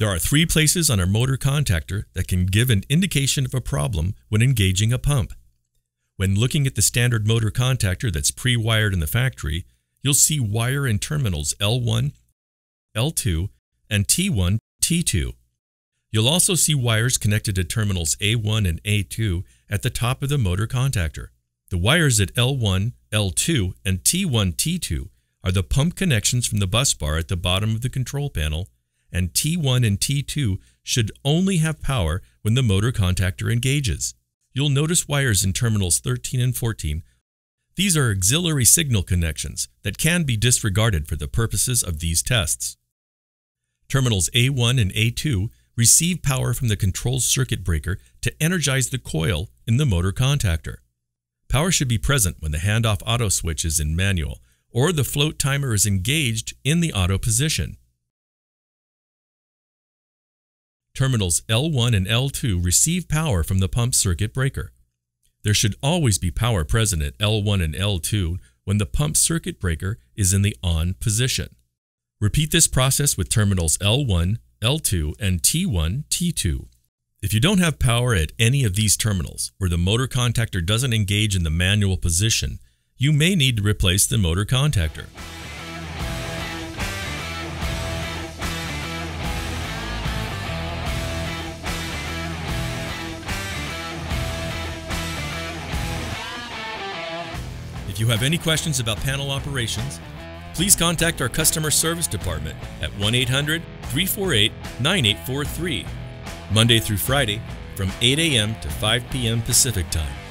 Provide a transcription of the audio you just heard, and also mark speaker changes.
Speaker 1: There are three places on our motor contactor that can give an indication of a problem when engaging a pump. When looking at the standard motor contactor that's pre-wired in the factory, you'll see wire in terminals L1, L2, and T1, T2. You'll also see wires connected to terminals A1 and A2 at the top of the motor contactor. The wires at L1, L2, and T1, T2 are the pump connections from the bus bar at the bottom of the control panel, and T1 and T2 should only have power when the motor contactor engages. You'll notice wires in terminals 13 and 14. These are auxiliary signal connections that can be disregarded for the purposes of these tests. Terminals A1 and A2 receive power from the control circuit breaker to energize the coil in the motor contactor. Power should be present when the handoff auto switch is in manual or the float timer is engaged in the auto position. Terminals L1 and L2 receive power from the pump circuit breaker. There should always be power present at L1 and L2 when the pump circuit breaker is in the on position. Repeat this process with terminals L1, L2, and T1, T2. If you don't have power at any of these terminals, or the motor contactor doesn't engage in the manual position, you may need to replace the motor contactor. If you have any questions about panel operations, please contact our customer service department at 1 800 348 9843, Monday through Friday from 8 a.m. to 5 p.m. Pacific Time.